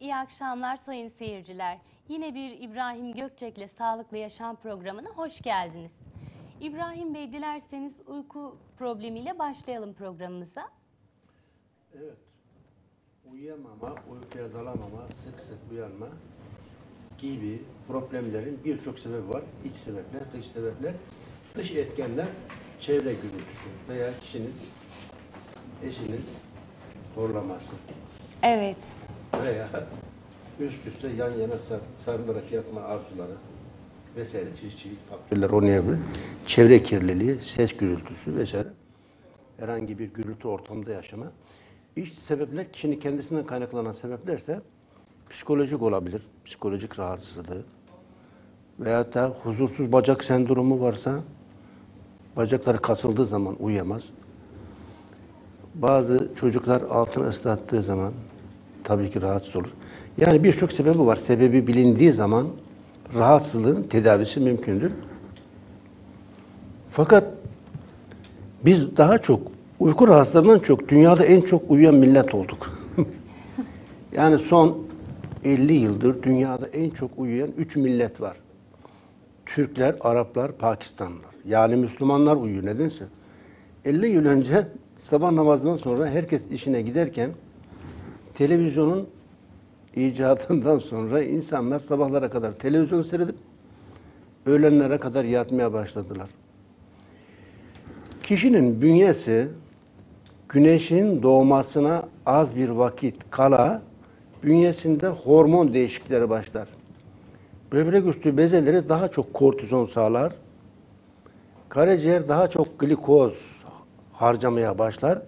İyi akşamlar sayın seyirciler. Yine bir İbrahim Gökçek'le Sağlıklı Yaşam programına hoş geldiniz. İbrahim Bey dilerseniz uyku problemiyle başlayalım programımıza. Evet. Uyuyamama, uykuya dalamama, sık sık uyanma gibi problemlerin birçok sebebi var. İç sebepler, dış sebepler. Dış etkenler çevre gürültüsü veya kişinin eşinin horlaması Evet. Veya üst üste yan yana sar, sarılarak yatma arzuları vesaire çeşit çeşit faktörler oynayabilir. Çevre kirliliği, ses gürültüsü vesaire. Herhangi bir gürültü ortamda yaşama. İç sebepler kişinin kendisinden kaynaklanan sebeplerse psikolojik olabilir. Psikolojik rahatsızlığı veyahut da huzursuz bacak sendromu varsa bacakları kasıldığı zaman uyuyamaz. Bazı çocuklar altını ıslattığı zaman tabii ki rahatsız olur. Yani birçok sebebi var. Sebebi bilindiği zaman rahatsızlığın tedavisi mümkündür. Fakat biz daha çok uyku rahatsızlarından çok dünyada en çok uyuyan millet olduk. yani son 50 yıldır dünyada en çok uyuyan 3 millet var. Türkler, Araplar, Pakistanlılar. Yani Müslümanlar uyuyor nedense. 50 yıl önce sabah namazından sonra herkes işine giderken televizyonun icadından sonra insanlar sabahlara kadar televizyon seyredip öğlenlere kadar yatmaya başladılar. Kişinin bünyesi güneşin doğmasına az bir vakit kala bünyesinde hormon değişiklikleri başlar. Böbrek üstü bezeleri daha çok kortizon sağlar. Karaciğer daha çok glikoz harcamaya başlar.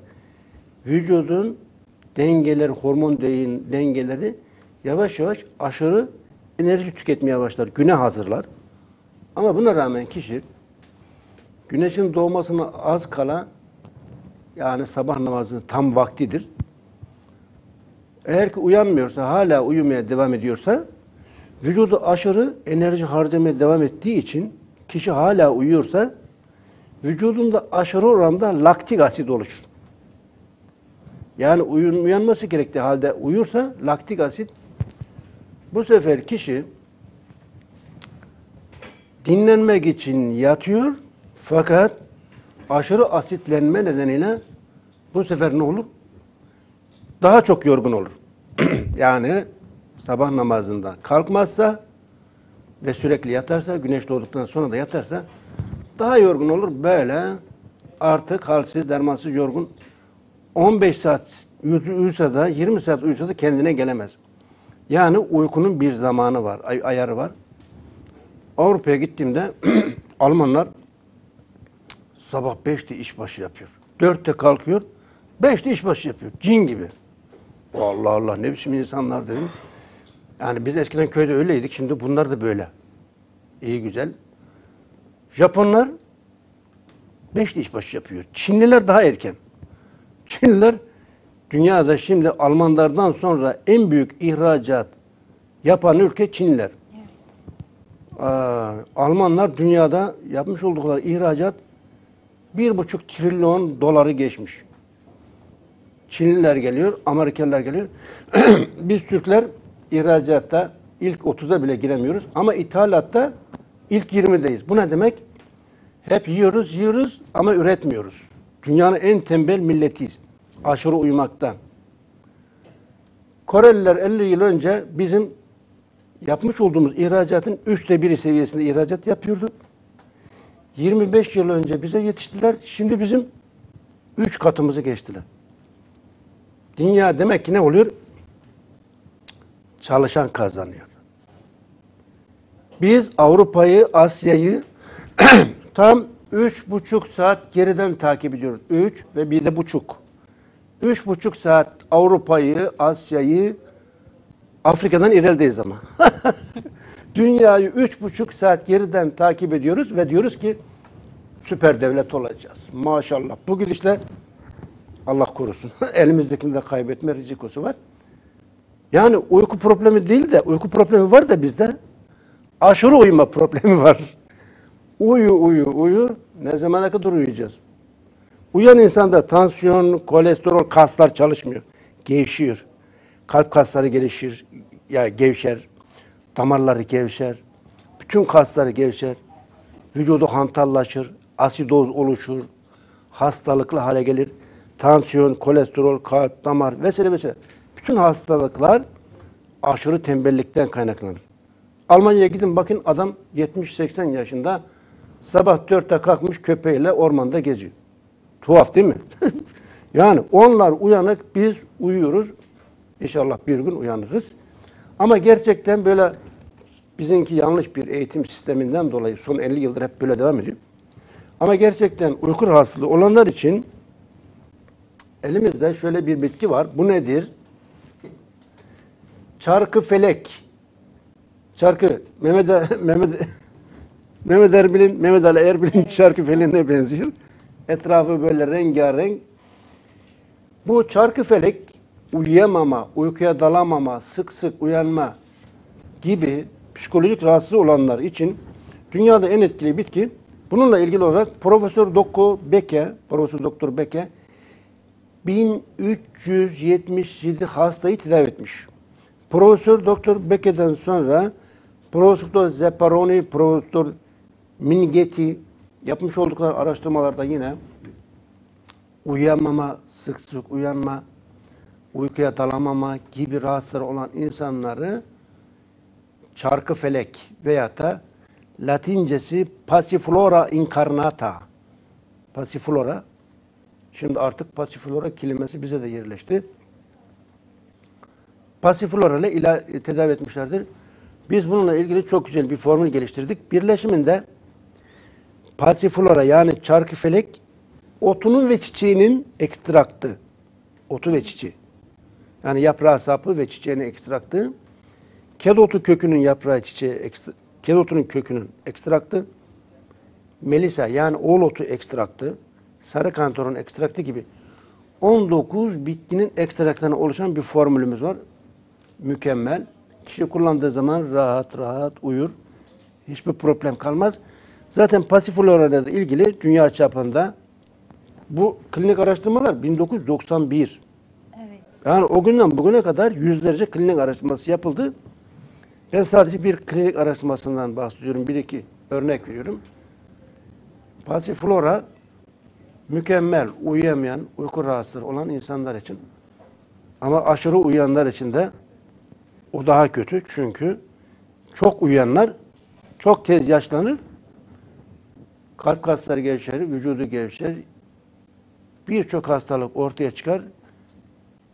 Vücudun dengeleri, hormon dengeleri yavaş yavaş aşırı enerji tüketmeye başlar. Güne hazırlar. Ama buna rağmen kişi güneşin doğmasına az kala yani sabah namazının tam vaktidir. Eğer ki uyanmıyorsa, hala uyumaya devam ediyorsa vücudu aşırı enerji harcamaya devam ettiği için kişi hala uyuyorsa vücudunda aşırı oranda laktik asit oluşur. Yani uyanması gerektiği halde uyursa laktik asit bu sefer kişi dinlenmek için yatıyor fakat aşırı asitlenme nedeniyle bu sefer ne olur? Daha çok yorgun olur. yani sabah namazından kalkmazsa ve sürekli yatarsa, güneş doğduktan sonra da yatarsa daha yorgun olur. Böyle artık halsiz, dermansız, yorgun 15 saat uyusa da 20 saat uyusa da kendine gelemez. Yani uykunun bir zamanı var, ay ayarı var. Avrupa'ya gittiğimde Almanlar sabah 5'te işbaşı yapıyor. 4'te kalkıyor, 5'te işbaşı yapıyor. Cin gibi. Allah Allah ne biçim insanlar dedim. Yani biz eskiden köyde öyleydik, şimdi bunlar da böyle. İyi güzel. Japonlar 5'te işbaşı yapıyor. Çinliler daha erken. Çinliler dünyada şimdi Almanlardan sonra en büyük ihracat yapan ülke Çinliler. Evet. Aa, Almanlar dünyada yapmış oldukları ihracat bir buçuk trilyon doları geçmiş. Çinliler geliyor, Amerikalılar geliyor. Biz Türkler ihracatta ilk 30'a bile giremiyoruz ama ithalatta ilk 20'deyiz. Bu ne demek? Hep yiyoruz, yiyoruz ama üretmiyoruz. Dünyanın en tembel milletiyiz. Aşırı uyumaktan. Koreliler 50 yıl önce bizim yapmış olduğumuz ihracatın üçte biri seviyesinde ihracat yapıyordu. 25 yıl önce bize yetiştiler. Şimdi bizim üç katımızı geçtiler. Dünya demek ki ne oluyor? Çalışan kazanıyor. Biz Avrupa'yı, Asya'yı tam üç buçuk saat geriden takip ediyoruz. Üç ve bir de buçuk. Üç buçuk saat Avrupa'yı, Asya'yı, Afrika'dan ilerideyiz ama. Dünyayı üç buçuk saat geriden takip ediyoruz ve diyoruz ki süper devlet olacağız. Maşallah. Bu gidişle Allah korusun. Elimizdekini de kaybetme rizikosu var. Yani uyku problemi değil de uyku problemi var da bizde aşırı uyuma problemi var. Uyu uyu uyu. Ne zamana kadar uyuyacağız? Uyan insanda tansiyon, kolesterol, kaslar çalışmıyor. Gevşiyor. kalp kasları gelişir, ya gevşer, damarları gevşer, bütün kasları gevşer, vücudu hantallaşır, asidoz oluşur, hastalıklı hale gelir, tansiyon, kolesterol, kalp, damar vesaire vesaire. Bütün hastalıklar aşırı tembellikten kaynaklanır. Almanya'ya gidin bakın adam 70-80 yaşında sabah 4'te kalkmış köpeğiyle ormanda geziyor. Tuhaf değil mi? yani onlar uyanık biz uyuyoruz. İnşallah bir gün uyanırız. Ama gerçekten böyle bizimki yanlış bir eğitim sisteminden dolayı son 50 yıldır hep böyle devam ediyor. Ama gerçekten uyku rahatsızlığı olanlar için elimizde şöyle bir bitki var. Bu nedir? Çarkı felek. Çarkı Mehmet Mehmet Mehmet Erbil'in Mehmet Ali Erbil'in çarkı feleğine benziyor. Etrafı böyle rengarenk. Bu çarkı felek uyuyamama, uykuya dalamama, sık sık uyanma gibi psikolojik rahatsız olanlar için dünyada en etkili bitki. Bununla ilgili olarak Profesör Dokko Beke, Profesör Doktor Beke 1377 hastayı tedavi etmiş. Profesör Doktor Beke'den sonra Profesör Zepparoni, Profesör Mingeti yapmış oldukları araştırmalarda yine uyuyamama, sık sık uyanma, uykuya dalamama gibi rahatsızları olan insanları çarkı felek veya da Latincesi Passiflora incarnata. Passiflora. Şimdi artık Passiflora kelimesi bize de yerleşti. Passiflora ile ila, tedavi etmişlerdir. Biz bununla ilgili çok güzel bir formül geliştirdik. Birleşiminde Passiflora yani çarkı felek otunun ve çiçeğinin ekstraktı. Otu ve çiçeği. Yani yaprağı sapı ve çiçeğinin ekstraktı. Kedotu kökünün yaprağı çiçeği, ekstra, kedotunun kökünün ekstraktı. Melisa yani oğul otu ekstraktı. Sarı kantorun ekstraktı gibi 19 bitkinin ekstraklarına oluşan bir formülümüz var. Mükemmel. Kişi kullandığı zaman rahat rahat uyur. Hiçbir problem kalmaz. Zaten pasiflora ile ilgili dünya çapında bu klinik araştırmalar 1991. Evet. Yani o günden bugüne kadar yüzlerce klinik araştırması yapıldı. Ben sadece bir klinik araştırmasından bahsediyorum. Bir iki örnek veriyorum. Pasiflora mükemmel uyuyamayan, uyku rahatsızlığı olan insanlar için. Ama aşırı uyuyanlar için de o daha kötü. Çünkü çok uyuyanlar çok tez yaşlanır. Kalp kasları gevşer, vücudu gevşer. Birçok hastalık ortaya çıkar.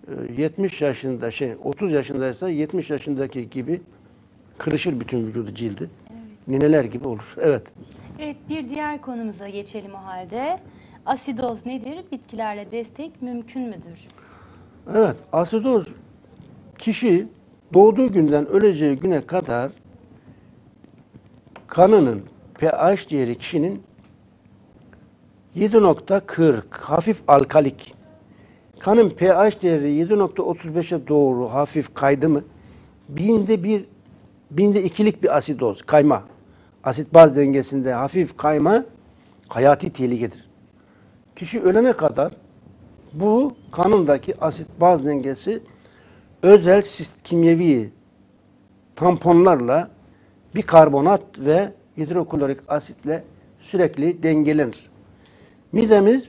Ee, 70 yaşında şey 30 yaşındaysa 70 yaşındaki gibi kırışır bütün vücudu cildi. Nineler gibi olur. Evet. Evet bir diğer konumuza geçelim o halde. Asidoz nedir? Bitkilerle destek mümkün müdür? Evet, asidoz kişi doğduğu günden öleceği güne kadar kanının pH değeri kişinin 7.40 hafif alkalik. Kanın pH değeri 7.35'e doğru hafif kaydı mı binde bir binde ikilik bir asidoz kayma. Asit baz dengesinde hafif kayma hayati tehlikedir. Kişi ölene kadar bu kanındaki asit baz dengesi özel sist- kimyevi tamponlarla bikarbonat ve hidroklorik asitle sürekli dengelenir. Midemiz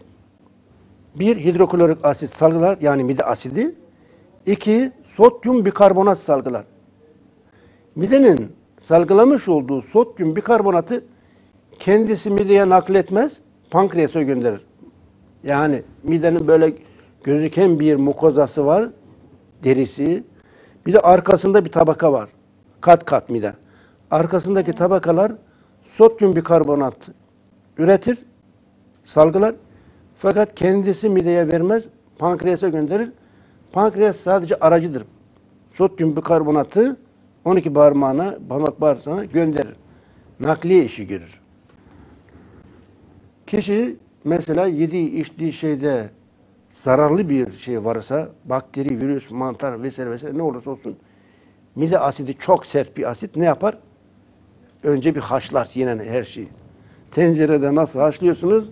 bir hidroklorik asit salgılar yani mide asidi. iki sodyum bikarbonat salgılar. Midenin salgılamış olduğu sodyum bikarbonatı kendisi mideye nakletmez, pankreasa gönderir. Yani midenin böyle gözüken bir mukozası var, derisi. Bir de arkasında bir tabaka var. Kat kat mide. Arkasındaki tabakalar sodyum bikarbonat üretir, salgılar. Fakat kendisi mideye vermez, pankreasa gönderir. Pankreas sadece aracıdır. Sodyum bikarbonatı 12 parmağına, parmak bağırsağına gönderir. Nakliye işi görür. Kişi mesela yediği içtiği şeyde zararlı bir şey varsa bakteri, virüs, mantar vesaire vesaire ne olursa olsun mide asidi çok sert bir asit ne yapar? Önce bir haşlar yine her şeyi. Tencerede nasıl haşlıyorsunuz?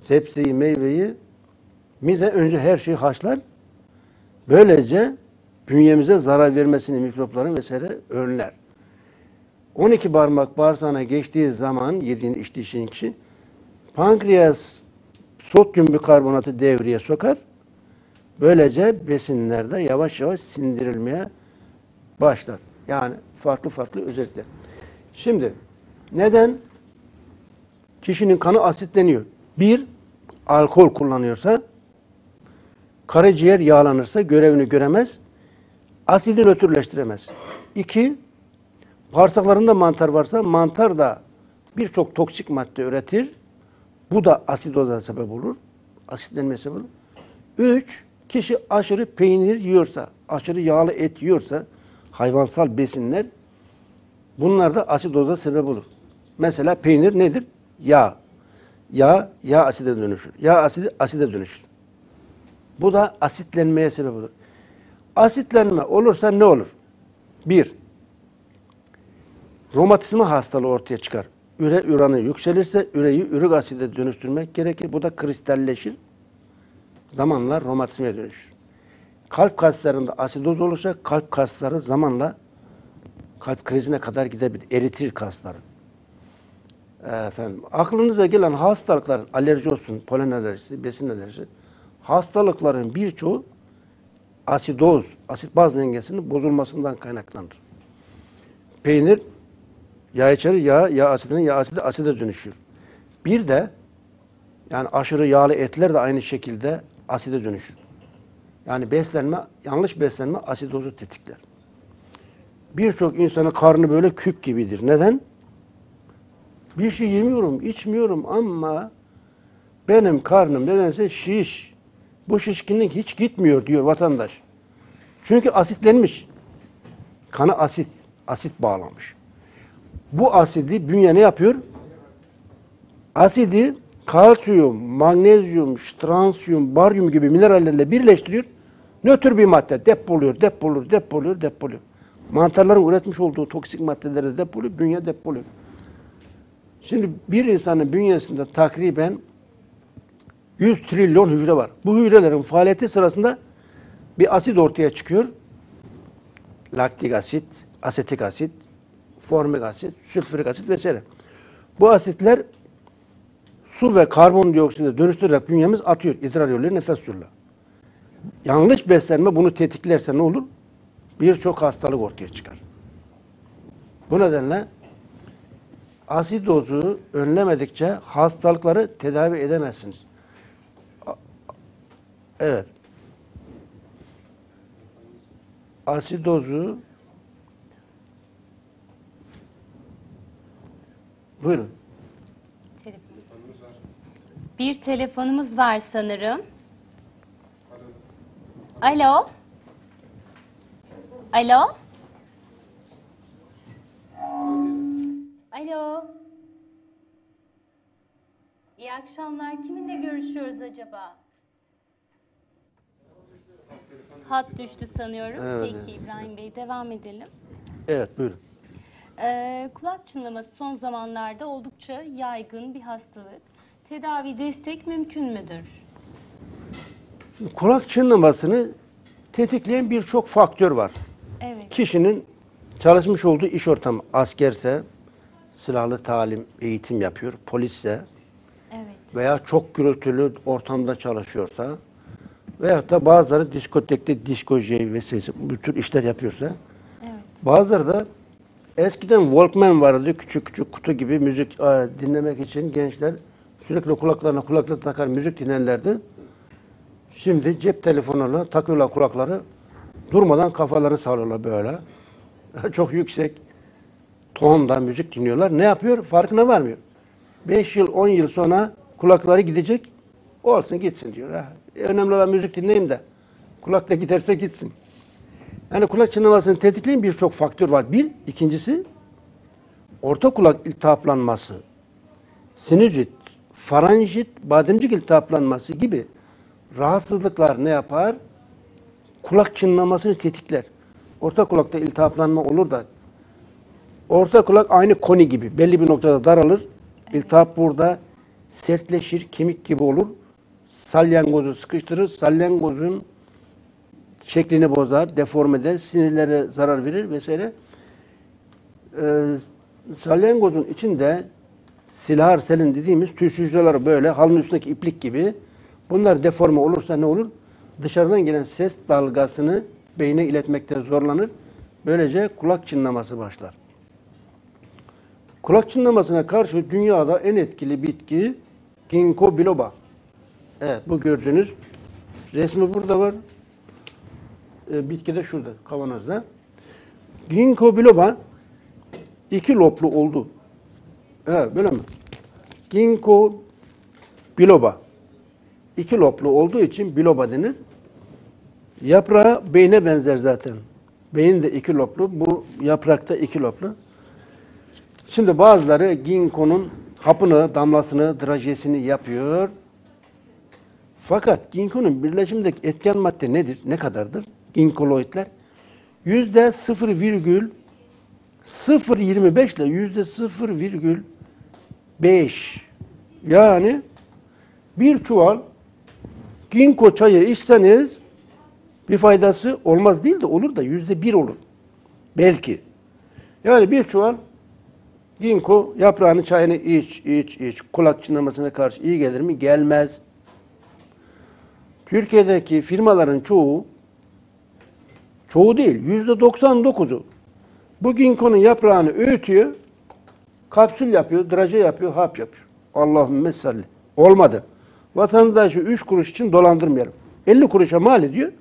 Sebzeyi, meyveyi mide önce her şeyi haşlar. Böylece bünyemize zarar vermesini mikropların vesaire önler. 12 parmak bağırsağına geçtiği zaman yediğin içtiği şeyin kişi pankreas sodyum bikarbonatı devreye sokar. Böylece besinlerde yavaş yavaş sindirilmeye başlar. Yani farklı farklı özellikler. Şimdi neden kişinin kanı asitleniyor? Bir, alkol kullanıyorsa, karaciğer yağlanırsa görevini göremez, asidi nötrleştiremez. İki, bağırsaklarında mantar varsa mantar da birçok toksik madde üretir. Bu da asidoza sebep olur. Asitlenmeye sebep olur. Üç, kişi aşırı peynir yiyorsa, aşırı yağlı et yiyorsa, hayvansal besinler bunlar da asidoza sebep olur. Mesela peynir nedir? Yağ. Yağ, yağ aside dönüşür. Yağ asidi aside dönüşür. Bu da asitlenmeye sebep olur. Asitlenme olursa ne olur? Bir, romatizma hastalığı ortaya çıkar. Üre üranı yükselirse üreyi ürik aside dönüştürmek gerekir. Bu da kristalleşir. Zamanla romatizmaya dönüşür. Kalp kaslarında asidoz olursa kalp kasları zamanla kalp krizine kadar gidebilir. Eritir kasları. Efendim, aklınıza gelen hastalıkların alerji olsun, polen alerjisi, besin alerjisi, hastalıkların birçoğu asidoz, asit baz dengesinin bozulmasından kaynaklanır. Peynir yağ içeri yağ, yağ asidinin yağ asidi aside dönüşür. Bir de yani aşırı yağlı etler de aynı şekilde aside dönüşür. Yani beslenme, yanlış beslenme asidozu tetikler. Birçok insanın karnı böyle küp gibidir. Neden? Bir şey yemiyorum, içmiyorum ama benim karnım nedense şiş. Bu şişkinlik hiç gitmiyor diyor vatandaş. Çünkü asitlenmiş. Kanı asit, asit bağlamış. Bu asidi bünye ne yapıyor? Asidi kalsiyum, magnezyum, stransiyum, baryum gibi minerallerle birleştiriyor. Nötr bir madde depoluyor, depoluyor, depoluyor, depoluyor. Mantarların üretmiş olduğu toksik maddeleri de depoluyor, bünye depoluyor. Şimdi bir insanın bünyesinde takriben 100 trilyon hücre var. Bu hücrelerin faaliyeti sırasında bir asit ortaya çıkıyor. Laktik asit, asetik asit, formik asit, sülfürik asit vesaire. Bu asitler su ve karbondioksite dönüştürerek bünyemiz atıyor. İdrar yoluyla, nefes yoluyla. Yanlış beslenme bunu tetiklerse ne olur? Birçok hastalık ortaya çıkar. Bu nedenle asidozu önlemedikçe hastalıkları tedavi edemezsiniz. Evet. Asidozu Buyurun. Bir telefonumuz var sanırım. Alo. Alo. Alo. İyi akşamlar. Kiminle görüşüyoruz acaba? Hat düştü sanıyorum. Evet, Peki İbrahim Bey devam edelim. Evet buyurun. Ee, kulak çınlaması son zamanlarda oldukça yaygın bir hastalık. Tedavi destek mümkün müdür? Kulak çınlamasını tetikleyen birçok faktör var. Evet. Kişinin çalışmış olduğu iş ortamı askerse, silahlı talim, eğitim yapıyor, polisse Evet. veya çok gürültülü ortamda çalışıyorsa veyahut da bazıları diskotekte disko jey vesaire bu tür işler yapıyorsa Evet. bazıları da eskiden Walkman vardı küçük küçük kutu gibi müzik e, dinlemek için gençler sürekli kulaklarına kulaklık takar müzik dinlerlerdi. Şimdi cep telefonuyla takıyorlar kulakları durmadan kafalarını sallıyorlar böyle. Çok yüksek tonda müzik dinliyorlar. Ne yapıyor? Farkına varmıyor. 5 yıl 10 yıl sonra kulakları gidecek. Olsun gitsin diyor. E, önemli olan müzik dinleyeyim de kulakta giderse gitsin. Yani kulak çınlamasını tetikleyen birçok faktör var. Bir, ikincisi orta kulak iltihaplanması, sinüzit, faranjit, bademcik iltihaplanması gibi rahatsızlıklar ne yapar? Kulak çınlamasını tetikler. Orta kulakta iltihaplanma olur da orta kulak aynı koni gibi belli bir noktada daralır. İltihap burada sertleşir, kemik gibi olur. Salyangozu sıkıştırır. Salyangozun şeklini bozar, deforme eder, sinirlere zarar verir vesaire. Ee, salyangozun içinde silahar selin dediğimiz tüy böyle halının üstündeki iplik gibi. Bunlar deforme olursa ne olur? Dışarıdan gelen ses dalgasını beyne iletmekte zorlanır. Böylece kulak çınlaması başlar. Kulak çınlamasına karşı dünyada en etkili bitki ginkgo biloba. Evet bu gördüğünüz resmi burada var. Ee, bitki de şurada kavanozda. Ginkgo biloba iki loblu oldu. Evet böyle mi? Ginkgo biloba. İki loblu olduğu için biloba denir. Yaprağı beyne benzer zaten. Beyin de iki loblu. Bu yaprakta iki loblu. Şimdi bazıları ginkgonun hapını, damlasını, drajesini yapıyor. Fakat ginkgonun birleşimindeki etken madde nedir? Ne kadardır? Ginkoloidler yüzde 0,025 ile yüzde 0,5 yani bir çuval ginkgo çayı içseniz bir faydası olmaz değil de olur da yüzde bir olur. Belki. Yani bir çuval ginkgo yaprağını çayını iç, iç, iç. Kulak çınlamasına karşı iyi gelir mi? Gelmez. Türkiye'deki firmaların çoğu, çoğu değil, yüzde 99'u bu ginkgonun yaprağını öğütüyor, kapsül yapıyor, draje yapıyor, hap yapıyor. Allahümme salli. Olmadı. Vatandaşı 3 kuruş için dolandırmayalım. 50 kuruşa mal ediyor.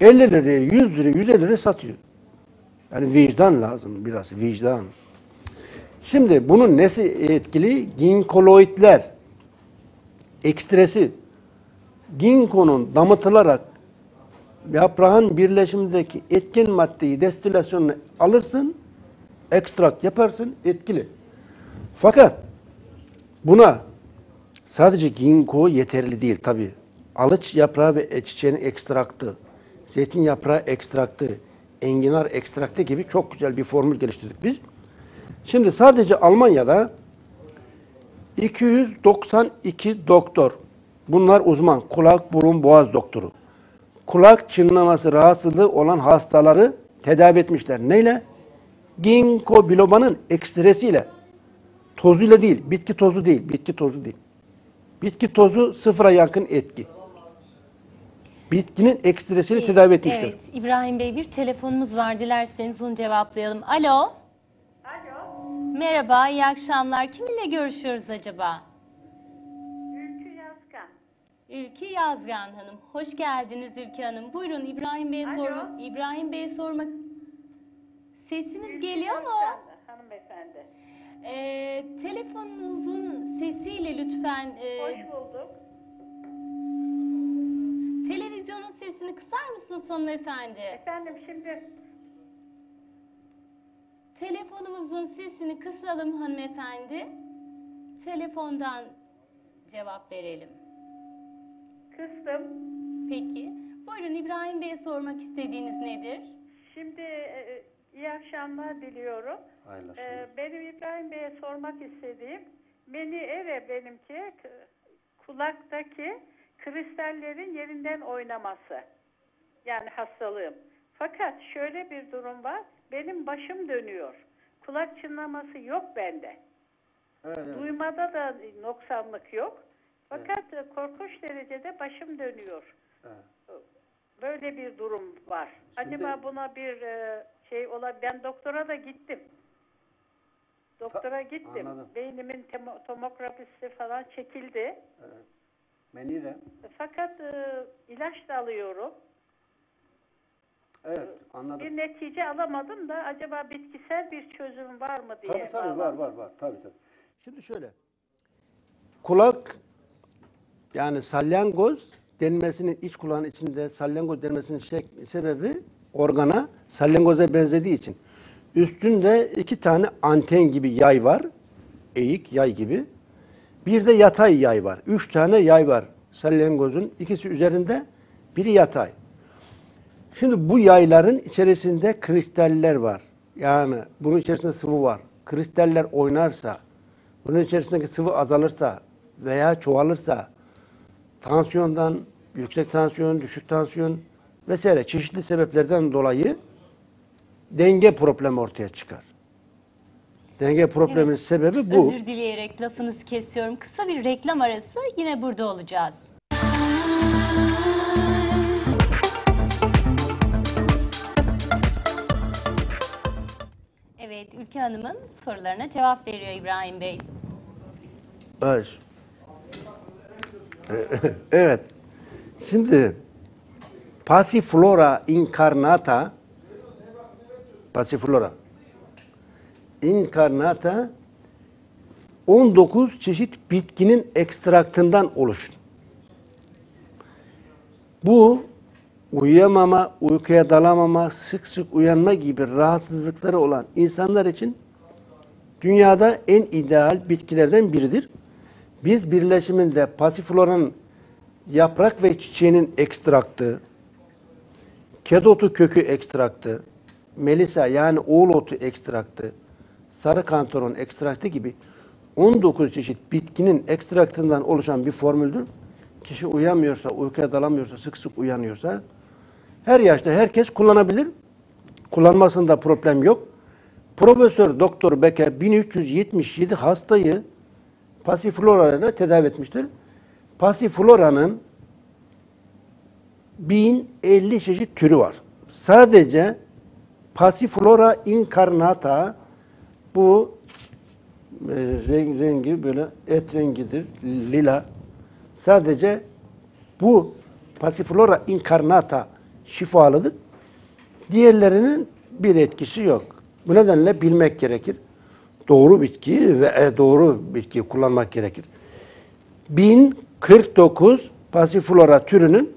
50 liraya, 100 liraya, 150 liraya satıyor. Yani vicdan lazım biraz, vicdan. Şimdi bunun nesi etkili? Ginkoloidler, ekstresi, ginkgonun damıtılarak yaprağın birleşimindeki etken maddeyi destilasyonunu alırsın, ekstrakt yaparsın, etkili. Fakat buna sadece ginkgo yeterli değil tabi. Alıç yaprağı ve çiçeğin ekstraktı, zeytin yaprağı ekstraktı, enginar ekstraktı gibi çok güzel bir formül geliştirdik biz. Şimdi sadece Almanya'da 292 doktor, bunlar uzman, kulak, burun, boğaz doktoru. Kulak çınlaması rahatsızlığı olan hastaları tedavi etmişler. Neyle? Ginkgo biloba'nın ekstresiyle. Tozuyla değil, bitki tozu değil, bitki tozu değil. Bitki tozu sıfıra yakın etki. Bitkinin ekstresiyle tedavi etmişler. Evet, İbrahim Bey bir telefonumuz var. Dilerseniz onu cevaplayalım. Alo. Merhaba, iyi akşamlar. Kiminle görüşüyoruz acaba? Ülkü Yazgan. Ülke Yazgan Hanım. Hoş geldiniz Ülke Hanım. Buyurun İbrahim Bey'e sormak. İbrahim Bey'e sormak. Sesiniz geliyor mu? Hanımefendi. Ee, telefonunuzun sesiyle lütfen e, Hoş bulduk. televizyonun sesini kısar mısınız hanımefendi? Efendim şimdi Telefonumuzun sesini kısalım hanımefendi. Telefondan cevap verelim. kıstım. Peki. Buyurun İbrahim Bey'e sormak istediğiniz nedir? Şimdi e, iyi akşamlar diliyorum. Hayırlı E, benim İbrahim Bey'e sormak istediğim, beni eve benimki k- kulaktaki kristallerin yerinden oynaması. Yani hastalığım. Fakat şöyle bir durum var. Benim başım dönüyor. Kulak çınlaması yok bende. Evet, evet. Duymada da noksanlık yok. Fakat e, korkunç derecede başım dönüyor. Evet. Böyle bir durum var. Acaba buna bir e, şey olabilir. Ben doktora da gittim. Doktora gittim. anladım. Beynimin tomografisi falan çekildi. Meniyle. Fakat e, ilaç da alıyorum. Evet anladım. Bir netice alamadım da acaba bitkisel bir çözüm var mı diye. Tabii tabii var var var tabii tabii. Şimdi şöyle. Kulak yani salyangoz denmesinin iç kulağın içinde salyangoz denmesinin şek- sebebi organa salyangoza benzediği için. Üstünde iki tane anten gibi yay var. Eğik yay gibi. Bir de yatay yay var. Üç tane yay var salyangozun. ikisi üzerinde, biri yatay. Şimdi bu yayların içerisinde kristaller var. Yani bunun içerisinde sıvı var. Kristaller oynarsa, bunun içerisindeki sıvı azalırsa veya çoğalırsa tansiyondan, yüksek tansiyon, düşük tansiyon, vesaire çeşitli sebeplerden dolayı denge problemi ortaya çıkar. Denge probleminin Evet. sebebi bu. Özür dileyerek lafınızı kesiyorum. Kısa bir reklam arası yine burada olacağız. Evet, Ülke Hanım'ın sorularına cevap veriyor İbrahim Bey. Evet. evet. Şimdi Passiflora incarnata Passiflora incarnata 19 çeşit bitkinin ekstraktından oluşur. Bu uyuyamama, uykuya dalamama, sık sık uyanma gibi rahatsızlıkları olan insanlar için dünyada en ideal bitkilerden biridir. Biz birleşiminde pasifloranın yaprak ve çiçeğinin ekstraktı, kedotu kökü ekstraktı, melisa yani oğul otu ekstraktı, sarı kantaron ekstraktı gibi 19 çeşit bitkinin ekstraktından oluşan bir formüldür. Kişi uyamıyorsa, uykuya dalamıyorsa, sık sık uyanıyorsa her yaşta herkes kullanabilir. Kullanmasında problem yok. Profesör Doktor Becker 1377 hastayı pasiflora ile tedavi etmiştir. Pasiflora'nın 1050 çeşit türü var. Sadece Passiflora incarnata bu e, renk, rengi böyle et rengidir, lila. Sadece bu Passiflora incarnata şifalıdır. Diğerlerinin bir etkisi yok. Bu nedenle bilmek gerekir. Doğru bitki ve e, doğru bitkiyi kullanmak gerekir. 1049 Passiflora türünün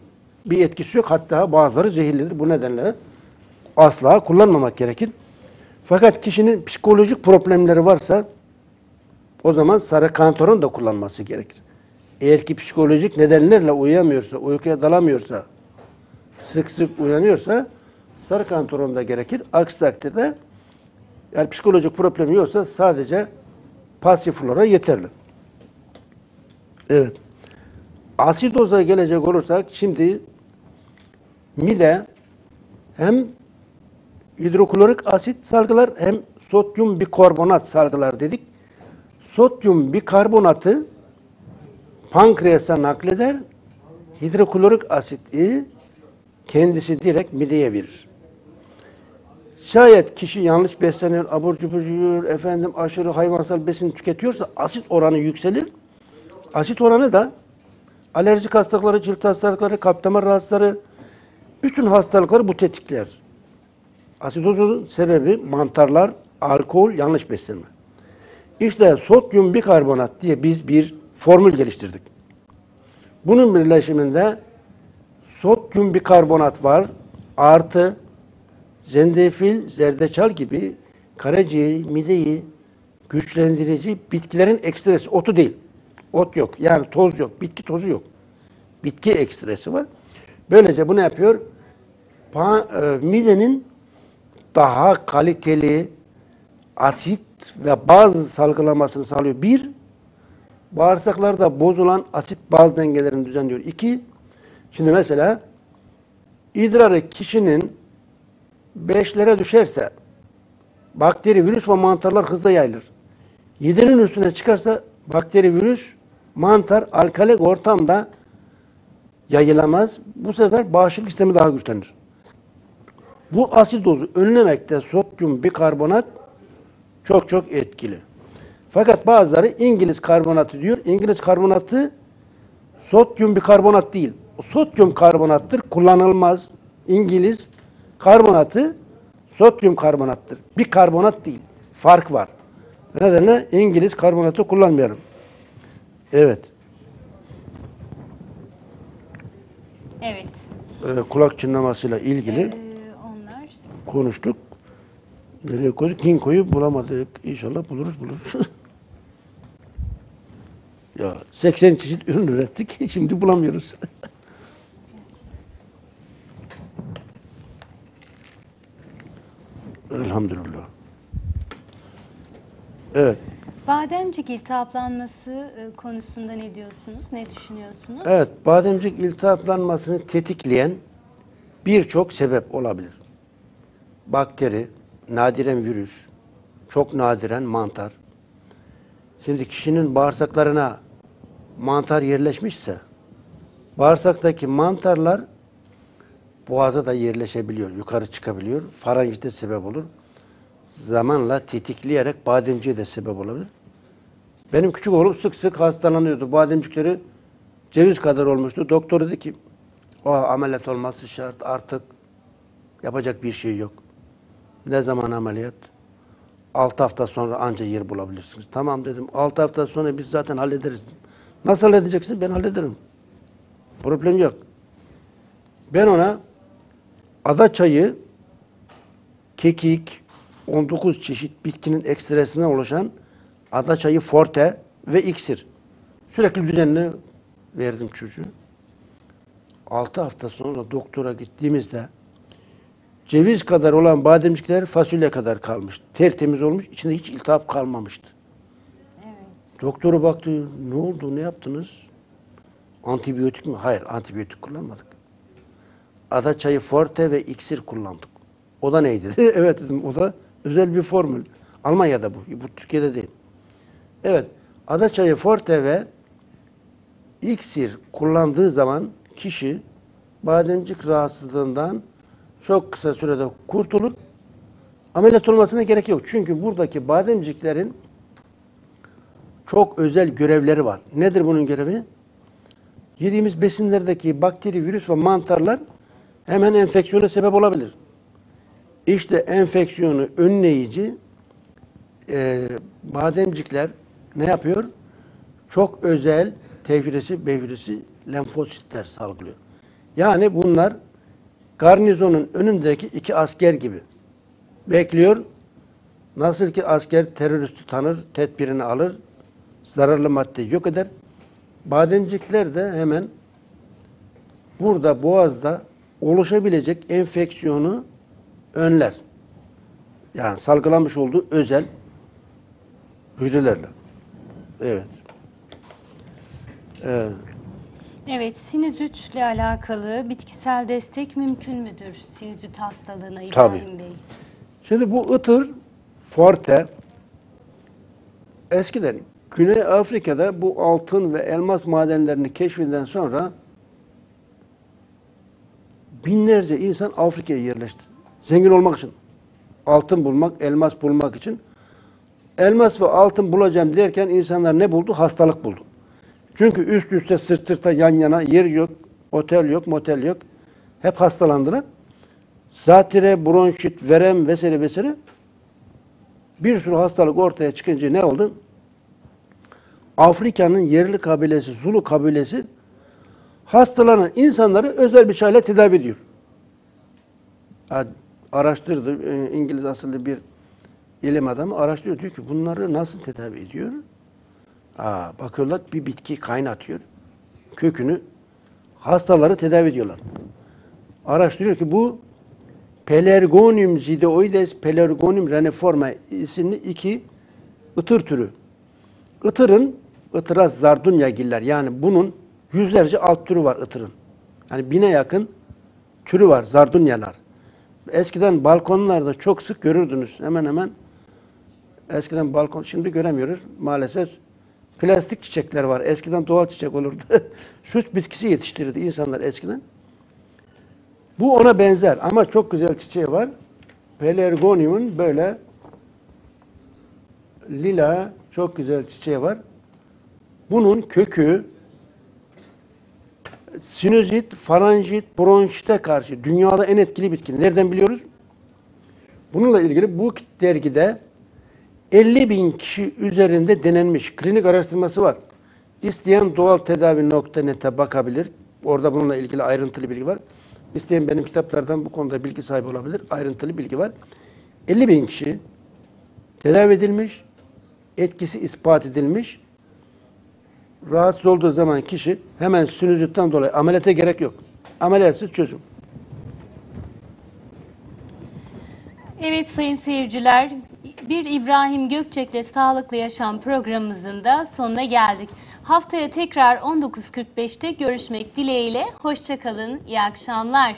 bir etkisi yok. Hatta bazıları zehirlidir. Bu nedenle asla kullanmamak gerekir. Fakat kişinin psikolojik problemleri varsa o zaman sarı kantaron da kullanması gerekir. Eğer ki psikolojik nedenlerle uyuyamıyorsa, uykuya dalamıyorsa, sık sık uyanıyorsa sarı kantaron da gerekir. Aksi takdirde yani psikolojik problemi yoksa sadece pasiflora yeterli. Evet. Asidoza gelecek olursak şimdi mide hem hidroklorik asit salgılar hem sodyum bikarbonat salgılar dedik. Sodyum bikarbonatı pankreasa nakleder. Hidroklorik asiti kendisi direkt mideye verir. Şayet kişi yanlış besleniyor, abur cubur yiyor, efendim aşırı hayvansal besin tüketiyorsa asit oranı yükselir. Asit oranı da alerjik hastalıkları, cilt hastalıkları, kalp damar rahatsızları, bütün hastalıkları bu tetikler. Asidozun sebebi mantarlar, alkol, yanlış beslenme. İşte sodyum bikarbonat diye biz bir formül geliştirdik. Bunun birleşiminde sodyum bikarbonat var artı zendefil, zerdeçal gibi karaciğeri, mideyi güçlendirici bitkilerin ekstresi, otu değil. Ot yok. Yani toz yok. Bitki tozu yok. Bitki ekstresi var. Böylece bu ne yapıyor? Pa- e, midenin daha kaliteli asit ve baz salgılamasını sağlıyor. Bir, bağırsaklarda bozulan asit baz dengelerini düzenliyor. İki, şimdi mesela idrarı kişinin beşlere düşerse bakteri, virüs ve mantarlar hızla yayılır. Yedinin üstüne çıkarsa bakteri, virüs, mantar alkalik ortamda yayılamaz. Bu sefer bağışıklık sistemi daha güçlenir. Bu asidozu önlemekte sodyum bikarbonat çok çok etkili. Fakat bazıları İngiliz karbonatı diyor. İngiliz karbonatı sodyum bikarbonat değil. Sodyum karbonattır, kullanılmaz. İngiliz karbonatı sodyum karbonattır. Bir karbonat değil. Fark var. Nedenle İngiliz karbonatı kullanmayalım. Evet. Evet, Ee, kulak çınlamasıyla ilgili ee, onlar konuştuk. Nereye koyduk? Ginko'yu bulamadık. İnşallah buluruz buluruz. ya 80 çeşit ürün ürettik. Şimdi bulamıyoruz. Elhamdülillah. Evet. bademcik iltihaplanması e, konusunda ne diyorsunuz, ne düşünüyorsunuz? Evet, bademcik iltihaplanmasını tetikleyen birçok sebep olabilir. Bakteri, nadiren virüs, çok nadiren mantar. Şimdi kişinin bağırsaklarına mantar yerleşmişse bağırsaktaki mantarlar boğaza da yerleşebiliyor, yukarı çıkabiliyor. Faranjite sebep olur. Zamanla tetikleyerek bademciğe de sebep olabilir. Benim küçük oğlum sık sık hastalanıyordu. Bademcikleri ceviz kadar olmuştu. Doktor dedi ki o ameliyat olması şart artık yapacak bir şey yok. Ne zaman ameliyat? 6 hafta sonra anca yer bulabilirsiniz. Tamam dedim. 6 hafta sonra biz zaten hallederiz. Nasıl halledeceksin? Ben hallederim. Problem yok. Ben ona ada çayı, kekik, 19 çeşit bitkinin ekstresinden oluşan ada çayı forte ve iksir. Sürekli düzenli verdim çocuğu. 6 hafta sonra doktora gittiğimizde ceviz kadar olan bademcikler fasulye kadar kalmış. Tertemiz olmuş, içinde hiç iltihap kalmamıştı. Doktoru baktı, ne oldu, ne yaptınız? Antibiyotik mi? Hayır, antibiyotik kullanmadık. Ada çayı forte ve iksir kullandık. O da neydi? evet dedim, o da özel bir formül. Almanya'da bu, bu Türkiye'de değil. Evet, ada çayı forte ve iksir kullandığı zaman kişi bademcik rahatsızlığından çok kısa sürede kurtulur. Ameliyat olmasına gerek yok. Çünkü buradaki bademciklerin çok özel görevleri var. Nedir bunun görevi? Yediğimiz besinlerdeki bakteri, virüs ve mantarlar hemen enfeksiyona sebep olabilir. İşte enfeksiyonu önleyici e, bademcikler ne yapıyor? Çok özel T hücresi, B hücresi lenfositler salgılıyor. Yani bunlar garnizonun önündeki iki asker gibi. Bekliyor. Nasıl ki asker teröristi tanır, tedbirini alır, zararlı maddeyi yok eder. Bademcikler de hemen burada boğazda oluşabilecek enfeksiyonu önler. Yani salgılanmış olduğu özel hücrelerle. Evet. Evet. Evet, sinüzitle alakalı bitkisel destek mümkün müdür sinüzit hastalığına İbrahim Tabii. Bey? Şimdi bu ıtır, forte, eskiden Güney Afrika'da bu altın ve elmas madenlerini keşfinden sonra binlerce insan Afrika'ya yerleşti. Zengin olmak için. Altın bulmak, elmas bulmak için. Elmas ve altın bulacağım derken insanlar ne buldu? Hastalık buldu. Çünkü üst üste sırt sırta yan yana yer yok, otel yok, motel yok. Hep hastalandılar. Zatire, bronşit, verem vesaire vesaire bir sürü hastalık ortaya çıkınca ne oldu? Afrika'nın yerli kabilesi, Zulu kabilesi hastalanan insanları özel bir çayla tedavi ediyor. Araştırdı, e, İngiliz asıllı bir ilim adamı araştırıyor. Diyor ki bunları nasıl tedavi ediyor? Aa, bakıyorlar bir bitki kaynatıyor. Kökünü hastaları tedavi ediyorlar. Araştırıyor ki bu Pelargonium zideoides, Pelargonium reniforme isimli iki ıtır türü. Itırın, ıtıra zardunya giller. Yani bunun yüzlerce alt türü var ıtırın. Yani bine yakın türü var zardunyalar. Eskiden balkonlarda çok sık görürdünüz. Hemen hemen eskiden balkon, şimdi göremiyoruz maalesef. Plastik çiçekler var. Eskiden doğal çiçek olurdu. Süs bitkisi yetiştirirdi insanlar eskiden. Bu ona benzer ama çok güzel çiçeği var. Pelargonium'un böyle lila çok güzel çiçeği var. Bunun kökü sinüzit, faranjit, bronşite karşı dünyada en etkili bitki. Nereden biliyoruz? Bununla ilgili bu dergide 50 bin kişi üzerinde denenmiş klinik araştırması var. İsteyen doğal tedavi.net'e bakabilir. Orada bununla ilgili ayrıntılı bilgi var. İsteyen benim kitaplardan bu konuda bilgi sahibi olabilir. Ayrıntılı bilgi var. 50 bin kişi tedavi edilmiş, etkisi ispat edilmiş. Rahatsız olduğu zaman kişi hemen sinüzitten dolayı ameliyata gerek yok. Ameliyatsız çözüm. Evet sayın seyirciler, bir İbrahim Gökçek'le Sağlıklı Yaşam programımızın da sonuna geldik. Haftaya tekrar 19.45'te görüşmek dileğiyle. Hoşçakalın, iyi akşamlar.